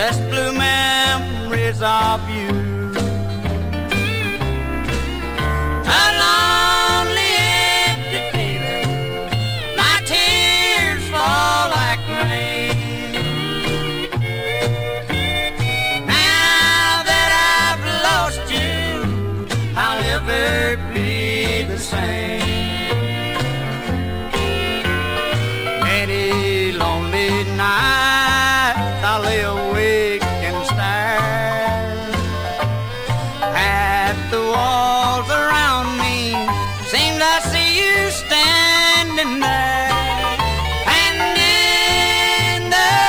just blue memories of you. A lonely, empty feeling, my tears fall like rain. Now that I've lost you, I'll never be the same. At the walls around me. Seems I see you standing there. And in the